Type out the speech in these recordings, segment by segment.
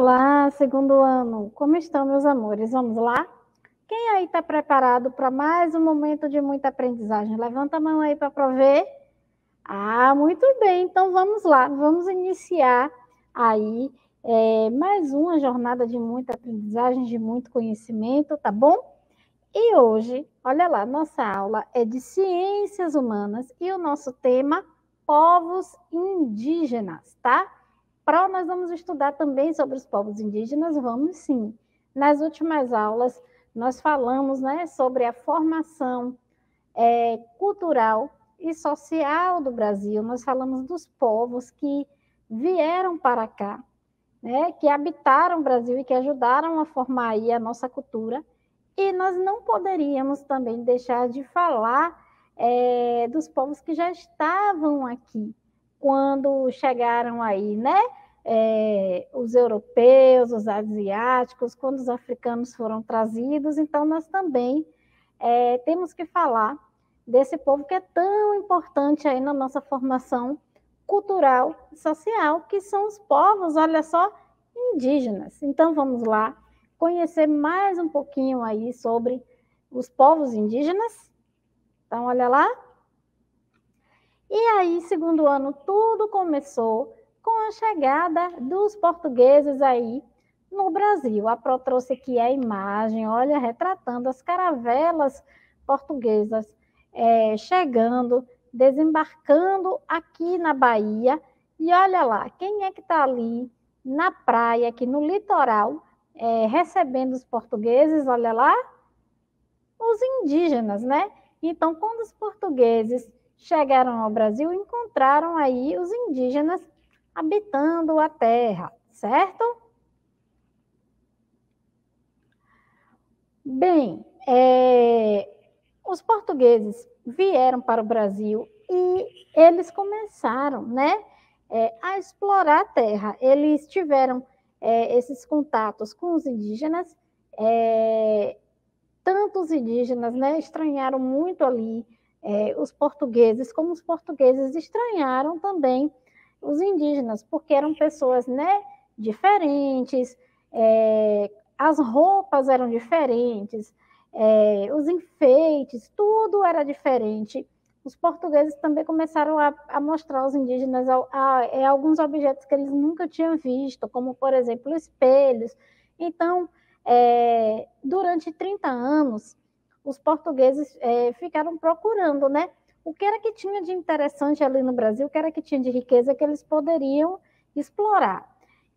Olá, segundo ano. Como estão, meus amores? Vamos lá? Quem aí está preparado para mais um momento de muita aprendizagem? Levanta a mão aí para prover. Ah, muito bem. Então vamos lá. Vamos iniciar aí é, mais uma jornada de muita aprendizagem, de muito conhecimento, tá bom? E hoje, olha lá, nossa aula é de ciências humanas e o nosso tema povos indígenas, tá? Pro, nós vamos estudar também sobre os povos indígenas? Vamos sim. Nas últimas aulas, nós falamos né, sobre a formação é, cultural e social do Brasil, nós falamos dos povos que vieram para cá, né, que habitaram o Brasil e que ajudaram a formar a nossa cultura. E nós não poderíamos também deixar de falar é, dos povos que já estavam aqui quando chegaram aí, né? É, os europeus, os asiáticos, quando os africanos foram trazidos, então nós também é, temos que falar desse povo que é tão importante aí na nossa formação cultural e social, que são os povos, olha só, indígenas. Então vamos lá conhecer mais um pouquinho aí sobre os povos indígenas. Então olha lá. E aí, segundo ano, tudo começou com a chegada dos portugueses aí no Brasil. A Pro trouxe aqui a imagem, olha, retratando as caravelas portuguesas é, chegando, desembarcando aqui na Bahia. E olha lá, quem é que está ali na praia, aqui no litoral, é, recebendo os portugueses? Olha lá, os indígenas, né? Então, quando os portugueses chegaram ao Brasil, encontraram aí os indígenas habitando a terra, certo? Bem, é, os portugueses vieram para o Brasil e eles começaram, né, é, a explorar a terra. Eles tiveram é, esses contatos com os indígenas, é, tantos indígenas, né, estranharam muito ali é, os portugueses, como os portugueses estranharam também os indígenas, porque eram pessoas né, diferentes, é, as roupas eram diferentes, é, os enfeites, tudo era diferente. Os portugueses também começaram a, a mostrar aos indígenas a, a, é, alguns objetos que eles nunca tinham visto, como, por exemplo, espelhos. Então, é, durante 30 anos, os portugueses é, ficaram procurando, né? O que era que tinha de interessante ali no Brasil, o que era que tinha de riqueza que eles poderiam explorar.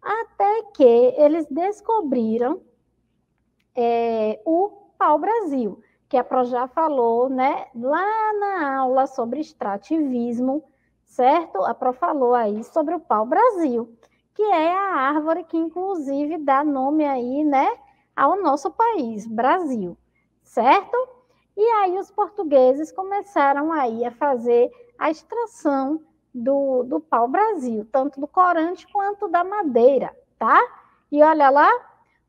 Até que eles descobriram é, o pau-brasil, que a Pro já falou né, lá na aula sobre extrativismo, certo? A Pro falou aí sobre o pau-brasil, que é a árvore que, inclusive, dá nome aí, né, ao nosso país, Brasil, certo? E aí os portugueses começaram aí a fazer a extração do, do pau-brasil, tanto do corante quanto da madeira, tá? E olha lá,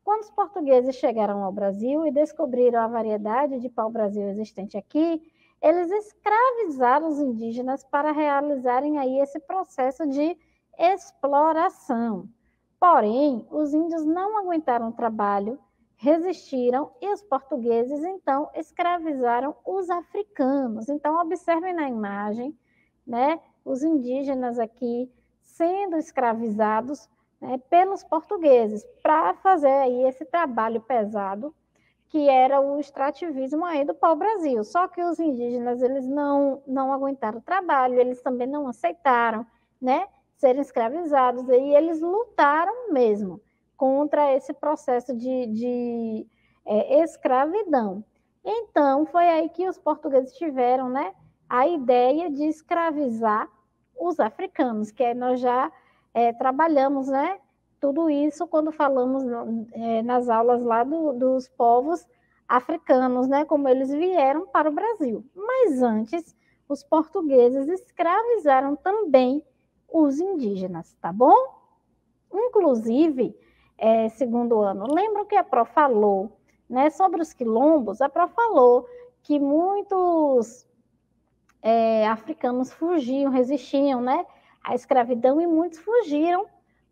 quando os portugueses chegaram ao Brasil e descobriram a variedade de pau-brasil existente aqui, eles escravizaram os indígenas para realizarem aí esse processo de exploração. Porém, os índios não aguentaram o trabalho resistiram e os portugueses então escravizaram os africanos. Então observem na imagem, né, os indígenas aqui sendo escravizados né, pelos portugueses para fazer aí esse trabalho pesado que era o extrativismo aí do pau-brasil. Só que os indígenas eles não não aguentaram o trabalho, eles também não aceitaram, né, serem escravizados e eles lutaram mesmo contra esse processo de, de é, escravidão. Então, foi aí que os portugueses tiveram né, a ideia de escravizar os africanos, que nós já é, trabalhamos né, tudo isso quando falamos é, nas aulas lá do, dos povos africanos, né, como eles vieram para o Brasil. Mas antes, os portugueses escravizaram também os indígenas, tá bom? Inclusive, é, segundo ano. Lembram que a Pro falou né, sobre os quilombos? A Pro falou que muitos é, africanos fugiam, resistiam né, à escravidão e muitos fugiram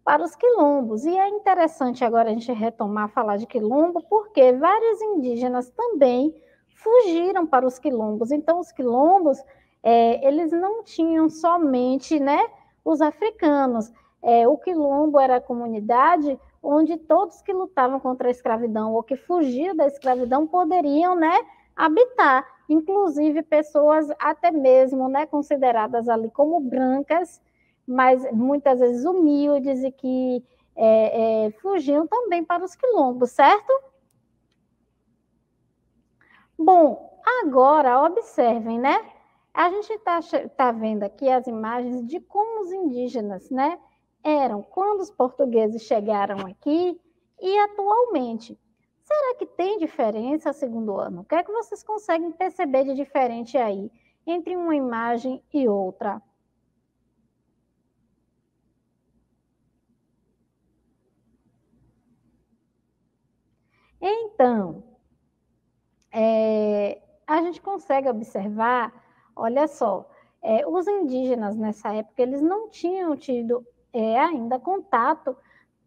para os quilombos. E é interessante agora a gente retomar falar de quilombo, porque vários indígenas também fugiram para os quilombos. Então, os quilombos, é, eles não tinham somente né, os africanos. É, o quilombo era a comunidade onde todos que lutavam contra a escravidão ou que fugiam da escravidão poderiam né, habitar, inclusive pessoas até mesmo né, consideradas ali como brancas, mas muitas vezes humildes e que é, é, fugiam também para os quilombos, certo? Bom, agora observem, né? A gente está tá vendo aqui as imagens de como os indígenas, né, eram quando os portugueses chegaram aqui e atualmente. Será que tem diferença segundo ano? O que é que vocês conseguem perceber de diferente aí entre uma imagem e outra? Então, é, a gente consegue observar, olha só, é, os indígenas nessa época, eles não tinham tido é, ainda contato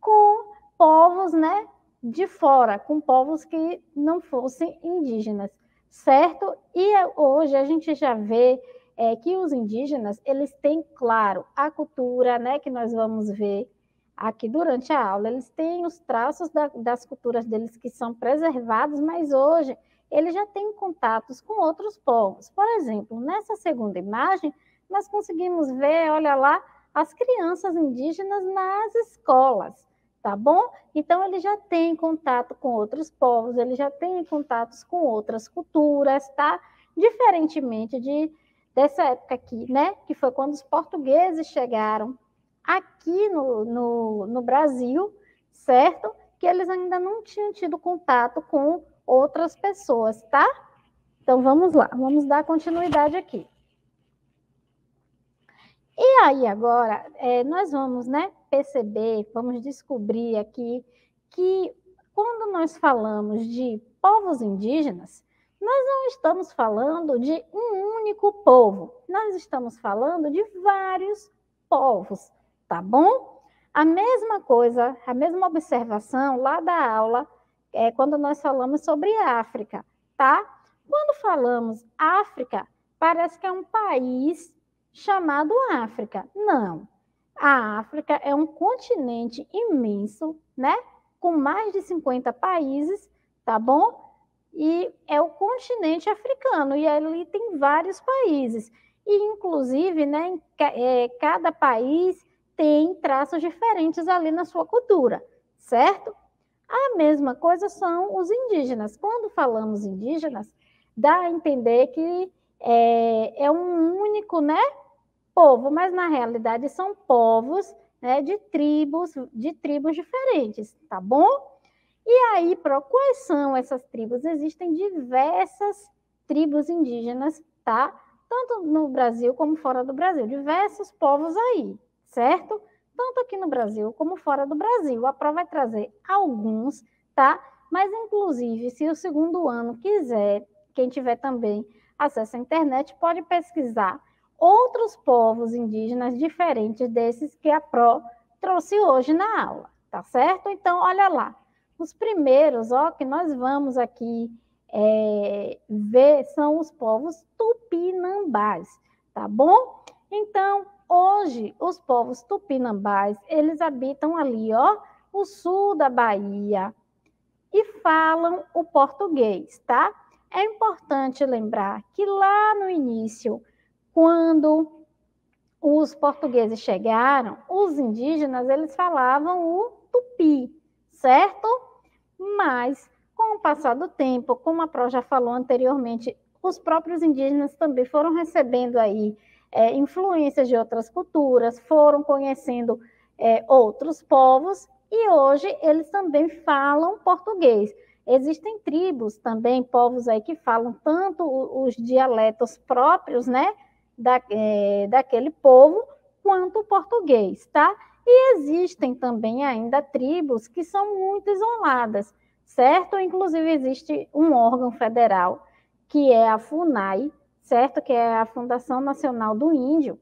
com povos né, de fora, com povos que não fossem indígenas, certo? E hoje a gente já vê é, que os indígenas, eles têm, claro, a cultura né, que nós vamos ver aqui durante a aula, eles têm os traços da, das culturas deles que são preservados, mas hoje eles já têm contatos com outros povos. Por exemplo, nessa segunda imagem, nós conseguimos ver, olha lá, as crianças indígenas nas escolas, tá bom? Então, ele já tem contato com outros povos, ele já tem contatos com outras culturas, tá? Diferentemente de dessa época aqui, né? Que foi quando os portugueses chegaram aqui no, no, no Brasil, certo? Que eles ainda não tinham tido contato com outras pessoas, tá? Então vamos lá, vamos dar continuidade aqui. E aí agora é, nós vamos, né, perceber, vamos descobrir aqui que quando nós falamos de povos indígenas, nós não estamos falando de um único povo, nós estamos falando de vários povos, tá bom? A mesma coisa, a mesma observação lá da aula, é quando nós falamos sobre África, tá? Quando falamos África, parece que é um país chamado África. Não. A África é um continente imenso, né? Com mais de 50 países, tá bom? E é o continente africano, e ali tem vários países. E, inclusive, né, é, cada país tem traços diferentes ali na sua cultura, certo? A mesma coisa são os indígenas. Quando falamos indígenas, dá a entender que é, é um único né, povo, mas na realidade são povos né, de tribos, de tribos diferentes, tá bom? E aí, para quais são essas tribos? Existem diversas tribos indígenas, tá? Tanto no Brasil como fora do Brasil, diversos povos aí certo? Tanto aqui no Brasil como fora do Brasil. A prova vai trazer alguns, tá? Mas, inclusive, se o segundo ano quiser, quem tiver também acesso à internet, pode pesquisar outros povos indígenas diferentes desses que a Pro trouxe hoje na aula, tá certo? Então, olha lá. Os primeiros, ó, que nós vamos aqui é, ver são os povos tupinambás, tá bom? Então, Hoje, os povos tupinambás, eles habitam ali, ó, o sul da Bahia e falam o português, tá? É importante lembrar que lá no início, quando os portugueses chegaram, os indígenas, eles falavam o tupi, certo? Mas, com o passar do tempo, como a Pro já falou anteriormente, os próprios indígenas também foram recebendo aí é, influências de outras culturas, foram conhecendo é, outros povos e hoje eles também falam português. Existem tribos também, povos aí que falam tanto os dialetos próprios, né, da, é, daquele povo, quanto o português, tá? E existem também ainda tribos que são muito isoladas, certo? Inclusive existe um órgão federal que é a FUNAI, certo? Que é a Fundação Nacional do Índio,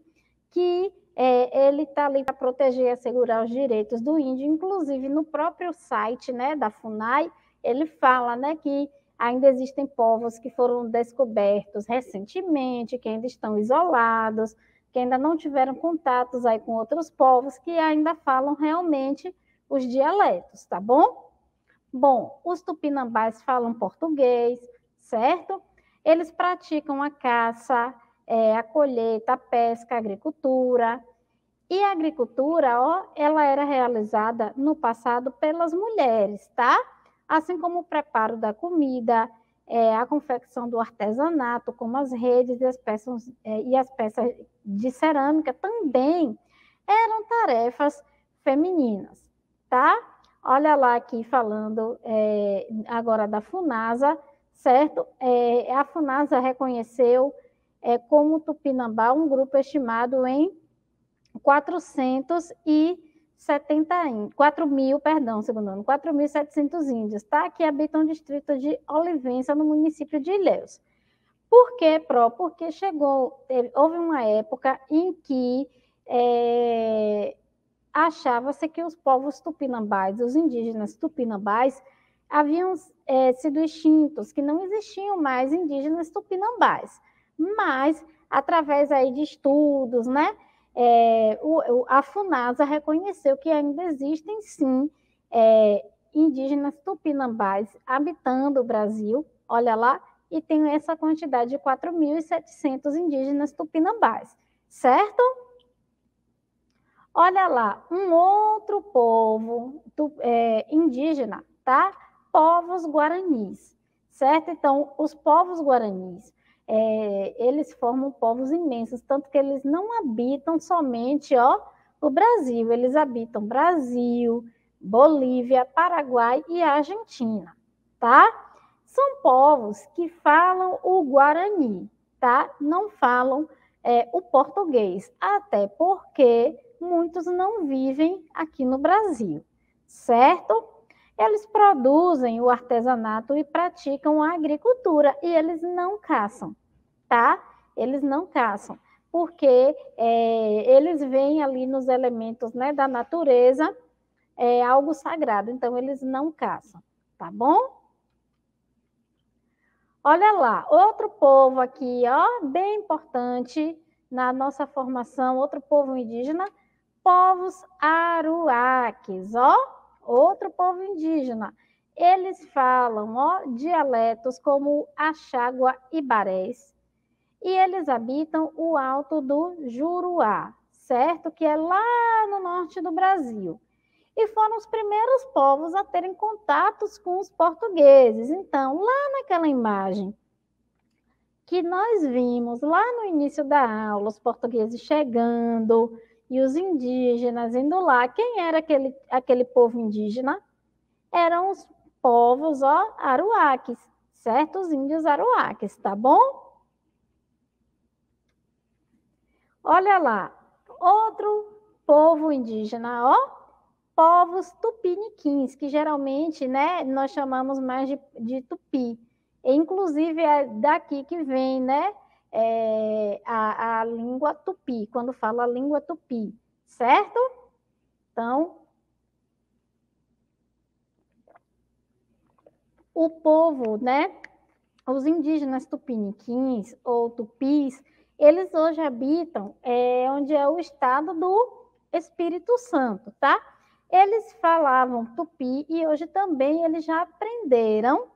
que é, ele está ali para proteger e assegurar os direitos do índio, inclusive no próprio site né, da FUNAI, ele fala né, que ainda existem povos que foram descobertos recentemente, que ainda estão isolados, que ainda não tiveram contatos aí com outros povos, que ainda falam realmente os dialetos, tá bom? Bom, os tupinambás falam português, certo? Eles praticam a caça, é, a colheita, a pesca, a agricultura. E a agricultura, ó, ela era realizada no passado pelas mulheres, tá? Assim como o preparo da comida, é, a confecção do artesanato, como as redes e as peças, é, e as peças de cerâmica também eram tarefas femininas, tá? Olha lá aqui falando é, agora da FUNASA, certo? É, a FUNASA reconheceu é, como Tupinambá um grupo estimado em 470 4 mil, perdão, segundo ano, 4.700 índios, tá? Que habitam o distrito de Olivença, no município de Ilhéus. Por quê, Pro? Porque chegou, teve, houve uma época em que é, achava-se que os povos tupinambás, os indígenas tupinambás, haviam é, sido extintos, que não existiam mais indígenas tupinambás. Mas, através aí de estudos, né, é, o, a FUNASA reconheceu que ainda existem, sim, é, indígenas tupinambás habitando o Brasil, olha lá, e tem essa quantidade de 4.700 indígenas tupinambás, certo? Olha lá, um outro povo tu, é, indígena, tá? Povos guaranis, certo? Então, os povos guaranis, é, eles formam povos imensos, tanto que eles não habitam somente ó, o Brasil, eles habitam Brasil, Bolívia, Paraguai e Argentina, tá? São povos que falam o Guarani, tá? Não falam é, o português, até porque muitos não vivem aqui no Brasil, certo? Eles produzem o artesanato e praticam a agricultura e eles não caçam, tá? Eles não caçam, porque é, eles veem ali nos elementos né, da natureza é, algo sagrado, então eles não caçam, tá bom? Olha lá, outro povo aqui, ó, bem importante na nossa formação, outro povo indígena, povos aruaques, ó, outro povo indígena. Eles falam ó, dialetos como Axágua e Barés, e eles habitam o alto do Juruá, certo? Que é lá no norte do Brasil. E foram os primeiros povos a terem contatos com os portugueses. Então, lá naquela imagem que nós vimos lá no início da aula, os portugueses chegando, e os indígenas indo lá. Quem era aquele, aquele povo indígena? Eram os povos ó, aruaques, certos índios aruaques, tá bom? Olha lá, outro povo indígena, ó, povos tupiniquins, que geralmente, né, nós chamamos mais de, de tupi. Inclusive é daqui que vem, né, é, a, a língua tupi, quando fala a língua tupi, certo? Então, o povo, né? Os indígenas tupiniquins ou tupis, eles hoje habitam é, onde é o estado do Espírito Santo, tá? Eles falavam tupi e hoje também eles já aprenderam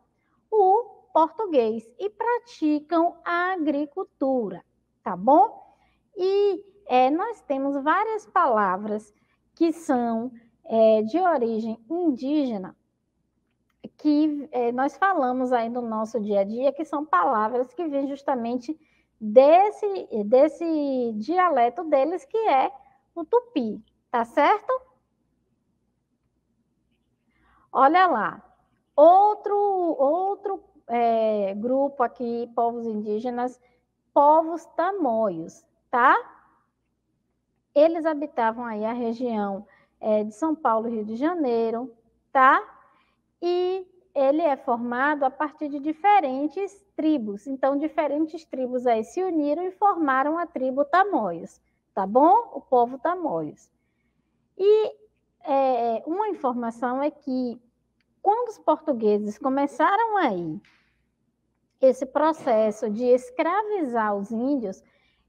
o português e praticam a agricultura, tá bom? E é, nós temos várias palavras que são é, de origem indígena, que é, nós falamos aí no nosso dia a dia, que são palavras que vêm justamente desse, desse dialeto deles, que é o tupi, tá certo? Olha lá, outro, outro é, grupo aqui, povos indígenas, povos tamoios, tá? Eles habitavam aí a região é, de São Paulo, Rio de Janeiro, tá? E ele é formado a partir de diferentes tribos. Então, diferentes tribos aí se uniram e formaram a tribo Tamoios, tá bom? O povo Tamoios. E é, uma informação é que quando os portugueses começaram aí esse processo de escravizar os índios,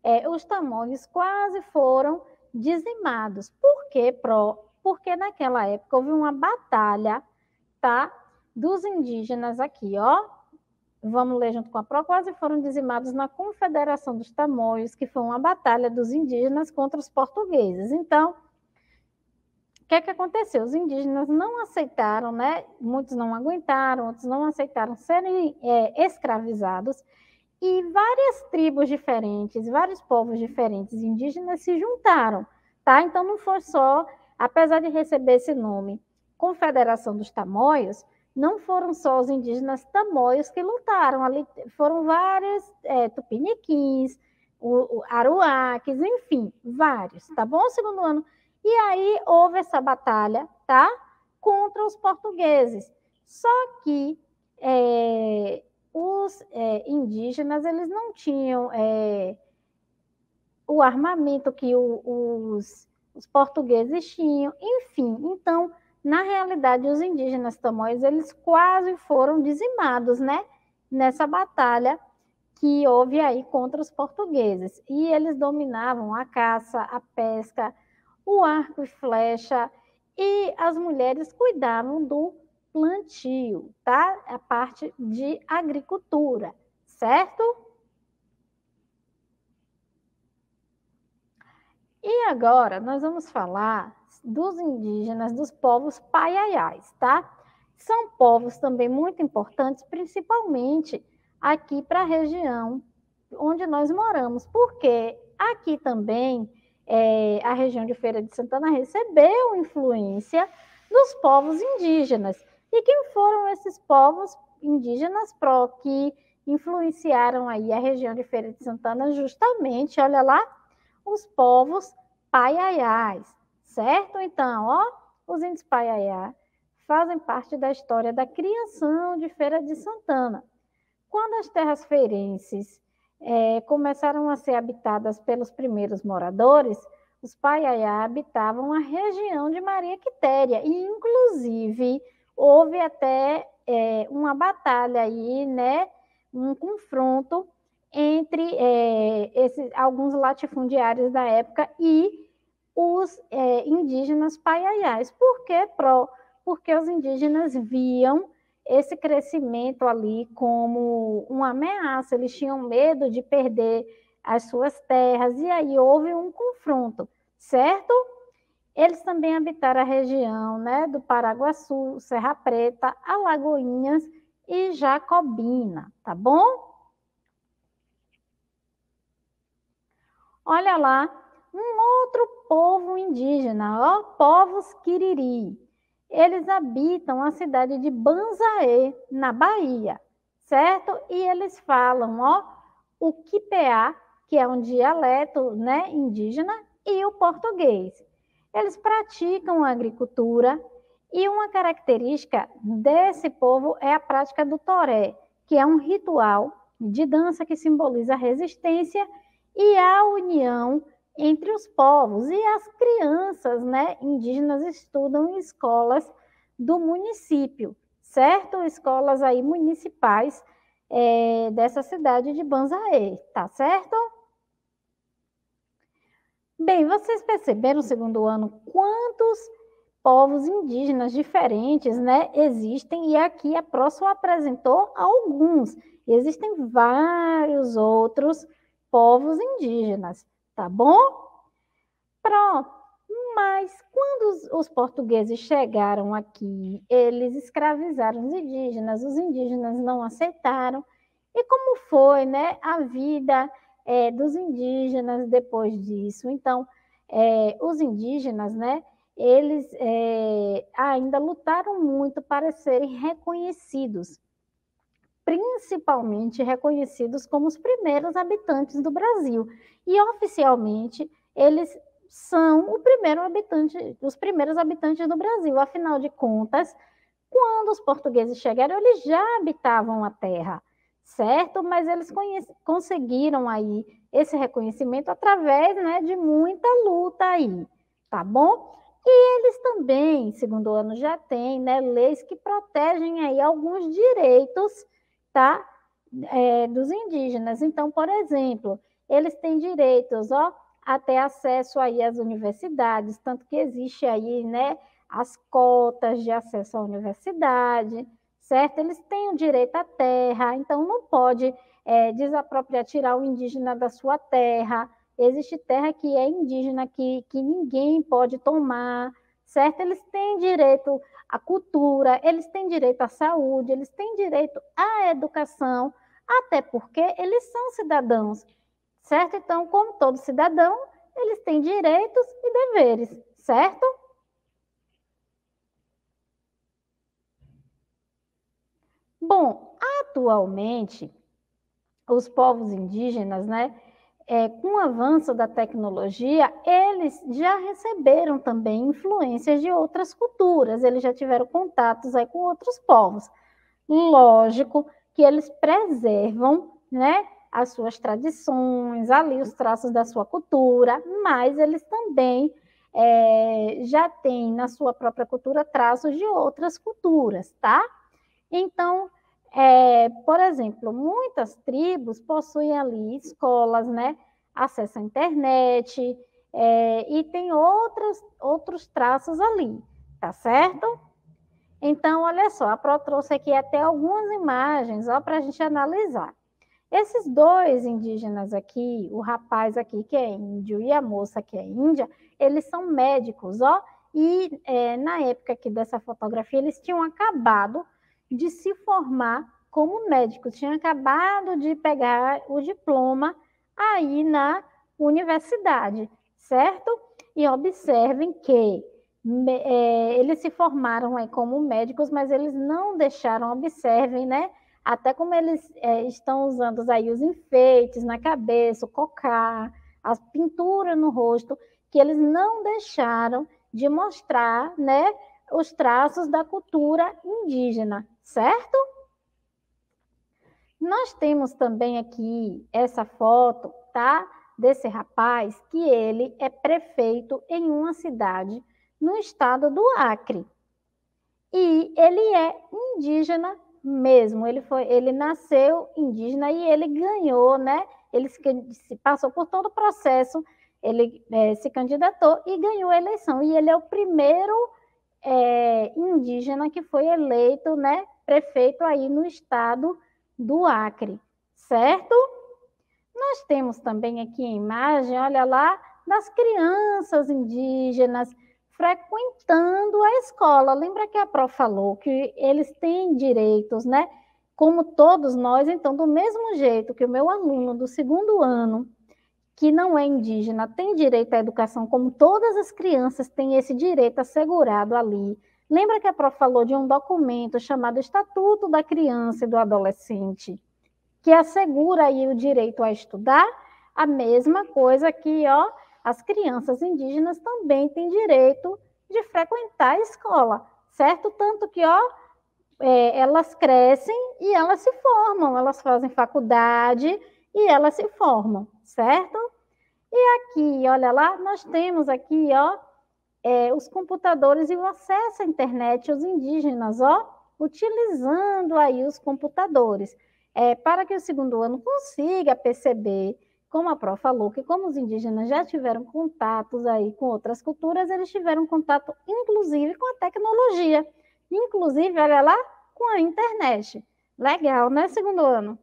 é, os tamoios quase foram dizimados. Por quê? Porque naquela época houve uma batalha, tá? Dos indígenas aqui, ó. Vamos ler junto com a Pro, quase foram dizimados na Confederação dos Tamoios, que foi uma batalha dos indígenas contra os portugueses. Então, que é que aconteceu? Os indígenas não aceitaram, né? Muitos não aguentaram, outros não aceitaram serem é, escravizados e várias tribos diferentes, vários povos diferentes indígenas se juntaram, tá? Então não foi só, apesar de receber esse nome, Confederação dos Tamoios, não foram só os indígenas tamoios que lutaram, ali foram vários é, tupiniquins, o, o, aruaques, enfim, vários, tá bom? Segundo ano. E aí houve essa batalha, tá? Contra os portugueses. Só que é, os é, indígenas eles não tinham é, o armamento que o, os, os, portugueses tinham, enfim. Então, na realidade, os indígenas tamoios eles quase foram dizimados, né? Nessa batalha que houve aí contra os portugueses. E eles dominavam a caça, a pesca, o arco e flecha, e as mulheres cuidavam do plantio, tá? A parte de agricultura, certo? E agora nós vamos falar dos indígenas, dos povos paiaiais, tá? São povos também muito importantes, principalmente aqui para a região onde nós moramos, porque aqui também é, a região de Feira de Santana recebeu influência dos povos indígenas. E quem foram esses povos indígenas pró que influenciaram aí a região de Feira de Santana? Justamente, olha lá, os povos paiaiás, certo? Então, ó, os índios paiaiá fazem parte da história da criação de Feira de Santana. Quando as terras feirenses é, começaram a ser habitadas pelos primeiros moradores, os paiaiá habitavam a região de Maria Quitéria, e inclusive houve até é, uma batalha aí, né, um confronto entre é, esses, alguns latifundiários da época e os é, indígenas paiaiais. Por quê, Pro? Porque os indígenas viam esse crescimento ali como uma ameaça, eles tinham medo de perder as suas terras, e aí houve um confronto, certo? Eles também habitaram a região né, do Paraguaçu, Serra Preta, Alagoinhas e Jacobina, tá bom? Olha lá, um outro povo indígena, ó, povos Quiriri. Eles habitam a cidade de Banzaê, na Bahia, certo? E eles falam, ó, o quipeá, que é um dialeto né, indígena, e o português. Eles praticam a agricultura e uma característica desse povo é a prática do toré, que é um ritual de dança que simboliza a resistência e a união entre os povos. E as crianças né, indígenas estudam em escolas do município, certo? Escolas aí municipais é, dessa cidade de Banzaê, tá certo? Bem, vocês perceberam segundo ano quantos povos indígenas diferentes né, existem, e aqui a próxima apresentou alguns. Existem vários outros povos indígenas, tá bom? Pronto. Mas quando os, os portugueses chegaram aqui, eles escravizaram os indígenas, os indígenas não aceitaram. E como foi né, a vida é, dos indígenas depois disso. Então, é, os indígenas, né, eles é, ainda lutaram muito para serem reconhecidos, principalmente reconhecidos como os primeiros habitantes do Brasil. E oficialmente eles são o primeiro habitante, os primeiros habitantes do Brasil. Afinal de contas, quando os portugueses chegaram, eles já habitavam a terra certo? Mas eles conseguiram aí esse reconhecimento através né, de muita luta aí, tá bom? E eles também, segundo ano, já têm né, leis que protegem aí alguns direitos, tá? É, dos indígenas. Então, por exemplo, eles têm direitos, ó, a ter acesso aí às universidades, tanto que existe aí, né, as cotas de acesso à universidade, certo? Eles têm o direito à terra, então não pode é, desapropriar, tirar o indígena da sua terra. Existe terra que é indígena, que, que ninguém pode tomar, certo? Eles têm direito à cultura, eles têm direito à saúde, eles têm direito à educação, até porque eles são cidadãos, certo? Então, como todo cidadão, eles têm direitos e deveres, certo? Bom, atualmente, os povos indígenas, né, é, com o avanço da tecnologia, eles já receberam também influências de outras culturas, eles já tiveram contatos aí com outros povos. Lógico que eles preservam, né, as suas tradições, ali os traços da sua cultura, mas eles também é, já têm na sua própria cultura traços de outras culturas, tá? Então, é, por exemplo, muitas tribos possuem ali escolas, né? Acesso à internet, é, e tem outros, outros traços ali, tá certo? Então, olha só, a Pro trouxe aqui até algumas imagens, ó, para a gente analisar. Esses dois indígenas aqui, o rapaz aqui que é índio e a moça que é índia, eles são médicos, ó, e é, na época aqui dessa fotografia, eles tinham acabado de se formar como médico, tinha acabado de pegar o diploma aí na universidade, certo? E observem que é, eles se formaram aí como médicos, mas eles não deixaram, observem, né? Até como eles é, estão usando aí os enfeites na cabeça, o cocar, a pintura no rosto, que eles não deixaram de mostrar, né? Os traços da cultura indígena, certo? Nós temos também aqui essa foto, tá? Desse rapaz que ele é prefeito em uma cidade no estado do Acre. E ele é indígena mesmo, ele foi, ele nasceu indígena e ele ganhou, né? Ele se, passou por todo o processo, ele é, se candidatou e ganhou a eleição. E ele é o primeiro é, indígena que foi eleito, né? prefeito aí no estado do Acre, certo? Nós temos também aqui a imagem, olha lá, das crianças indígenas frequentando a escola. Lembra que a Pro falou que eles têm direitos, né? Como todos nós, então, do mesmo jeito que o meu aluno do segundo ano, que não é indígena, tem direito à educação, como todas as crianças têm esse direito assegurado ali Lembra que a Prof falou de um documento chamado Estatuto da Criança e do Adolescente, que assegura aí o direito a estudar? A mesma coisa que, ó, as crianças indígenas também têm direito de frequentar a escola, certo? Tanto que, ó, é, elas crescem e elas se formam, elas fazem faculdade e elas se formam, certo? E aqui, olha lá, nós temos aqui, ó, é, os computadores e o acesso à internet os indígenas, ó, utilizando aí os computadores, é, para que o segundo ano consiga perceber, como a Pro falou, que como os indígenas já tiveram contatos aí com outras culturas, eles tiveram contato, inclusive, com a tecnologia, inclusive, olha lá, com a internet. Legal, né, segundo ano?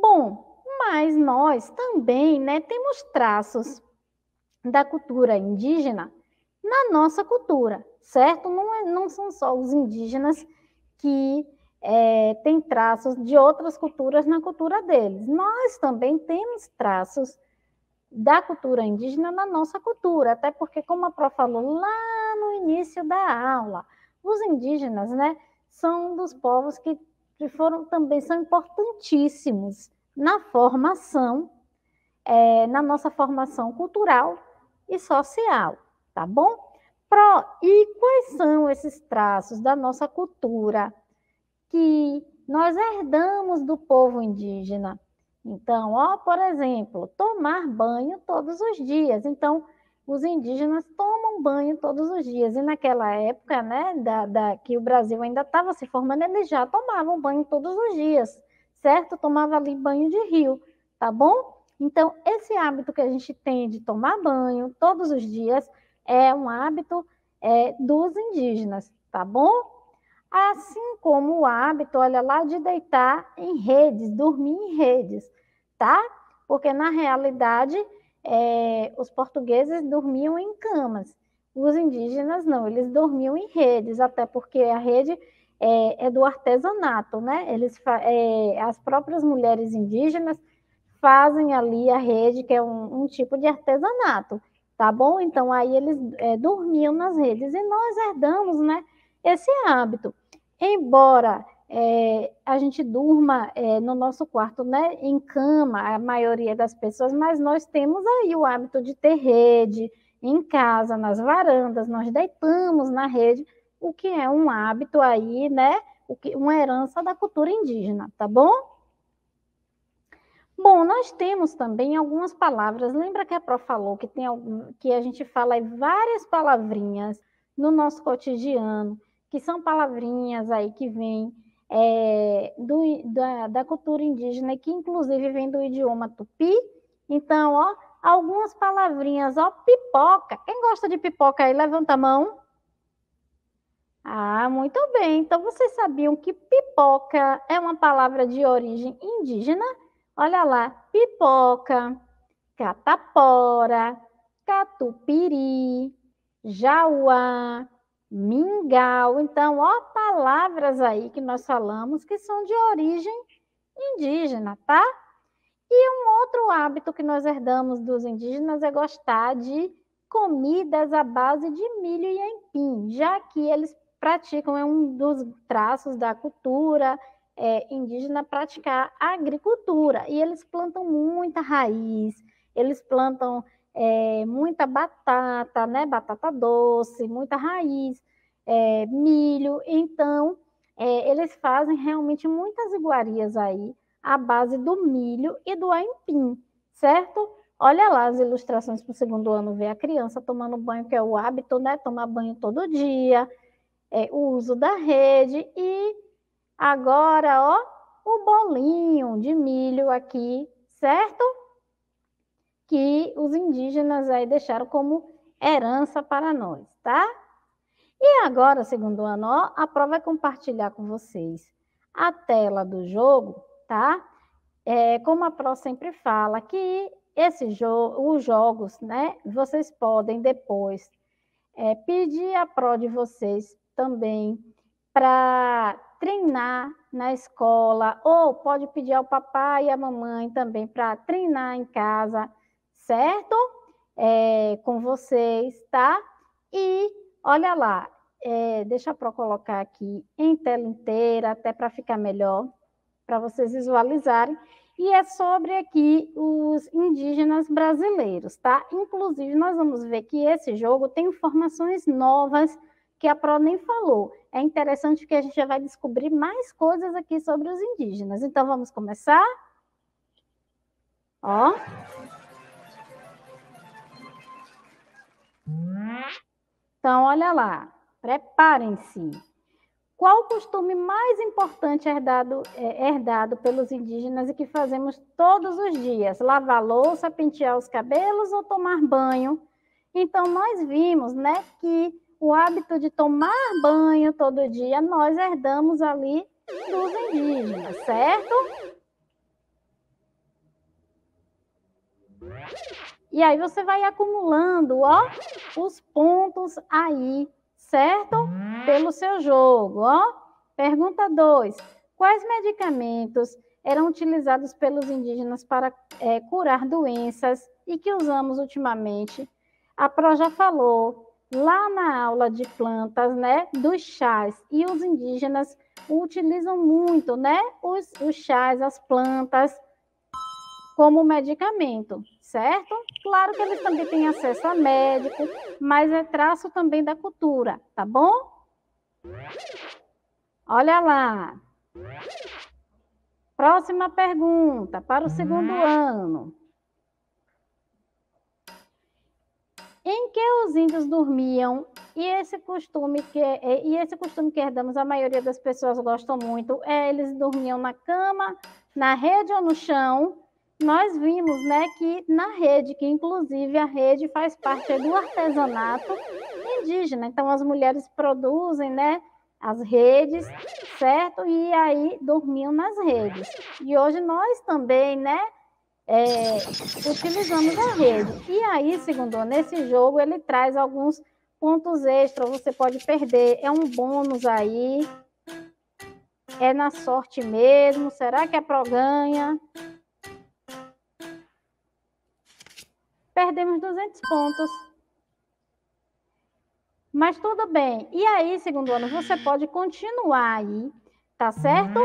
Bom, mas nós também, né, temos traços da cultura indígena na nossa cultura, certo? Não, é, não são só os indígenas que é, têm traços de outras culturas na cultura deles. Nós também temos traços da cultura indígena na nossa cultura, até porque, como a Pro falou lá no início da aula, os indígenas, né, são dos povos que foram também são importantíssimos na formação, é, na nossa formação cultural e social, tá bom? Pro, e quais são esses traços da nossa cultura que nós herdamos do povo indígena. Então, ó, por exemplo, tomar banho todos os dias. Então, os indígenas tomam banho todos os dias. E naquela época, né, da, da que o Brasil ainda estava se formando, eles já tomavam banho todos os dias, certo? Tomava ali banho de rio, tá bom? Então, esse hábito que a gente tem de tomar banho todos os dias é um hábito é, dos indígenas, tá bom? Assim como o hábito, olha lá, de deitar em redes, dormir em redes, tá? Porque na realidade é, os portugueses dormiam em camas, os indígenas não, eles dormiam em redes, até porque a rede é, é do artesanato, né? Eles, é, as próprias mulheres indígenas fazem ali a rede, que é um, um tipo de artesanato, tá bom? Então aí eles é, dormiam nas redes e nós herdamos, né? esse hábito. Embora é, a gente durma é, no nosso quarto, né, em cama, a maioria das pessoas, mas nós temos aí o hábito de ter rede em casa, nas varandas, nós deitamos na rede, o que é um hábito aí, né, o que, uma herança da cultura indígena, tá bom? Bom, nós temos também algumas palavras. Lembra que a Pro falou que tem algum, que a gente fala várias palavrinhas no nosso cotidiano que são palavrinhas aí que vêm é, do, da, da, cultura indígena, que inclusive vem do idioma tupi. Então, ó, algumas palavrinhas, ó, pipoca. Quem gosta de pipoca aí, levanta a mão. Ah, muito bem. Então, vocês sabiam que pipoca é uma palavra de origem indígena? Olha lá, pipoca, catapora, catupiri, jauá, mingau. Então, ó, palavras aí que nós falamos que são de origem indígena, tá? E um outro hábito que nós herdamos dos indígenas é gostar de comidas à base de milho e aipim, já que eles praticam, é um dos traços da cultura é, indígena praticar a agricultura. E eles plantam muita raiz, eles plantam é, muita batata, né? Batata doce, muita raiz, é, milho. Então, é, eles fazem realmente muitas iguarias aí à base do milho e do aipim, certo? Olha lá as ilustrações para o segundo ano, ver a criança tomando banho, que é o hábito, né? Tomar banho todo dia, é, o uso da rede e agora, ó, o bolinho de milho aqui, certo? Que os indígenas aí deixaram como herança para nós, tá? E agora, segundo ano, ó, a prova vai compartilhar com vocês a tela do jogo, tá? É, como a Pro sempre fala, que esse jogo, os jogos, né? Vocês podem depois é, pedir a Pro de vocês também para treinar na escola, ou pode pedir ao papai e à mamãe também para treinar em casa certo? É, com vocês, tá? E olha lá, é, deixa eu colocar aqui em tela inteira, até para ficar melhor, para vocês visualizarem. E é sobre aqui os indígenas brasileiros, tá? Inclusive, nós vamos ver que esse jogo tem informações novas que a Pro nem falou. É interessante que a gente já vai descobrir mais coisas aqui sobre os indígenas. Então, vamos começar? Ó. Então, olha lá, preparem-se. Qual o costume mais importante herdado, é, herdado pelos indígenas e que fazemos todos os dias? Lavar louça, pentear os cabelos ou tomar banho? Então, nós vimos né, que o hábito de tomar banho todo dia nós herdamos ali dos indígenas, certo? E aí você vai acumulando, ó, os pontos aí, certo? Pelo seu jogo, ó. Pergunta 2. Quais medicamentos eram utilizados pelos indígenas para é, curar doenças e que usamos ultimamente? A Pro já falou lá na aula de plantas, né, dos chás. E os indígenas utilizam muito, né, os, os chás, as plantas como medicamento, certo? Claro que eles também têm acesso a médico, mas é traço também da cultura, tá bom? Olha lá, Próxima pergunta, para o segundo ano. Em que os índios dormiam e esse costume que e esse costume que herdamos a maioria das pessoas gostam muito é eles dormiam na cama, na rede ou no chão. Nós vimos, né, que na rede, que inclusive a rede faz parte do artesanato indígena. Então as mulheres produzem, né, as redes, certo? E aí dormiam nas redes. E hoje nós também, né, é, utilizamos a rede. E aí, segundo, nesse jogo ele traz alguns pontos extras, você pode perder, é um bônus aí, é na sorte mesmo, será que é pro ganha? Perdemos 200 pontos. Mas tudo bem. E aí, segundo ano, você pode continuar aí, tá certo?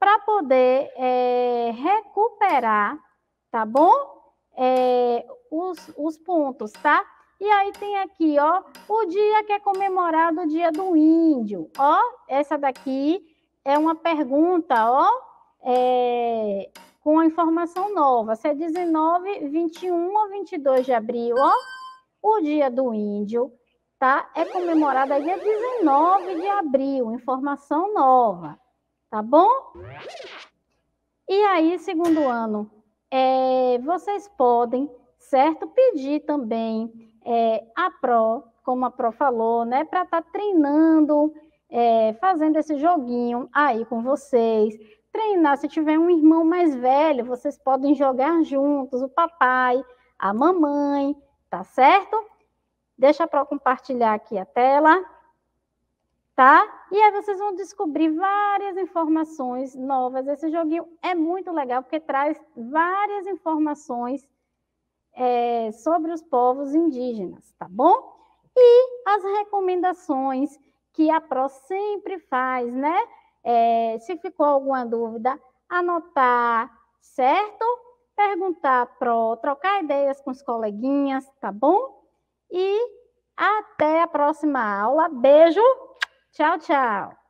Para poder é, recuperar tá bom? É, os, os pontos, tá? E aí tem aqui, ó, o dia que é comemorado o dia do índio. Ó, essa daqui é uma pergunta, ó, é, com a informação nova. Se é 19, 21 ou 22 de abril, ó, o dia do índio, tá? É comemorado é dia 19 de abril, informação nova, tá bom? E aí, segundo ano, é, vocês podem, certo, pedir também é, a Pro, como a Pro falou, né, para estar tá treinando, é, fazendo esse joguinho aí com vocês. Treinar, se tiver um irmão mais velho, vocês podem jogar juntos, o papai, a mamãe, tá certo? Deixa para compartilhar aqui a tela tá? E aí vocês vão descobrir várias informações novas. Esse joguinho é muito legal porque traz várias informações é, sobre os povos indígenas, tá bom? E as recomendações que a Pro sempre faz, né? É, se ficou alguma dúvida, anotar, certo? Perguntar Pro, trocar ideias com os coleguinhas, tá bom? E até a próxima aula. Beijo! Tchau, tchau.